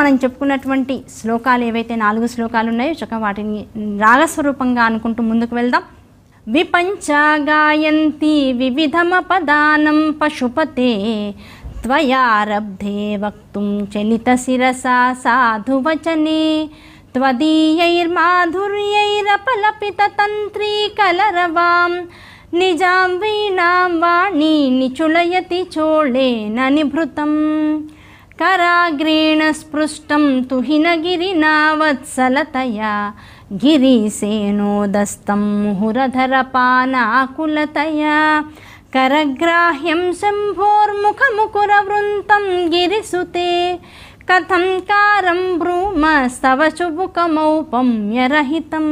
మనం చెప్పుకున్నటువంటి శ్లోకాలు ఏవైతే నాలుగు శ్లోకాలు ఉన్నాయో చక్కగా వాటిని రాగస్వరూపంగా అనుకుంటూ ముందుకు వెళ్దాం విపంచా గాయంతి వివిధమపదానం పశుపతే త్వయారబ్ధే వక్తుం చలితశిరసా సాధువచనే त्वदीयैर्माधुर्यैरपलपिततन्त्रीकलरवां निजां वीणां वाणी निचुलयति चोळेन निभृतं कराग्रेण स्पृष्टं तुहिनगिरिना वत्सलतया गिरिसेनोदस्तं मुहुरधरपानाकुलतया करग्राह्यं शम्भोर्मुखमुकुरवृन्तं गिरिसुते कथं कारं ब्रूमस्तव शुभुकमौपम्यरहितं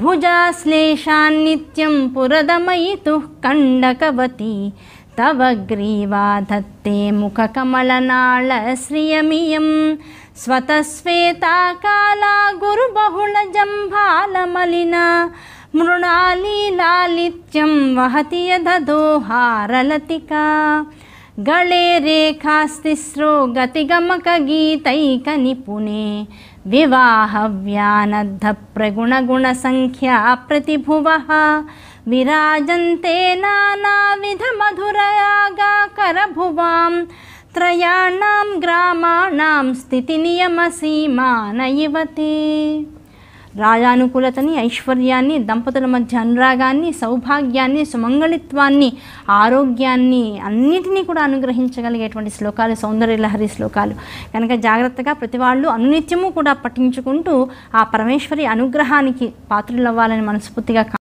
भुजाश्लेषान्नित्यं पुरदमयितुः कण्डकवती तव ग्रीवा धत्ते मुखकमलनाळश्रियमियं स्वतस्वेता काला गुरुबहुलजम्भालमलिना। मृणालीलालित्यं वहति यदधोहारलतिका गळे रेखास्तिस्रो गतिगमकगीतैकनिपुणे। विवाहव्यानद्धप्रगुणगुणसङ्ख्या प्रतिभुवः। विराजन्ते नानाविधमधुरयागाकरभुवां त्रयाणां ग्रामाणां స్థితినియమసీమాన ఇవతే రాజానుకూలతని ఐశ్వర్యాన్ని దంపతుల మధ్య అనురాగాన్ని సౌభాగ్యాన్ని సుమంగళిత్వాన్ని ఆరోగ్యాన్ని అన్నిటినీ కూడా అనుగ్రహించగలిగేటువంటి శ్లోకాలు సౌందర్య లహరి శ్లోకాలు కనుక జాగ్రత్తగా ప్రతి వాళ్ళు అనునిత్యము కూడా పఠించుకుంటూ ఆ పరమేశ్వరి అనుగ్రహానికి పాత్రలవ్వాలని మనస్ఫూర్తిగా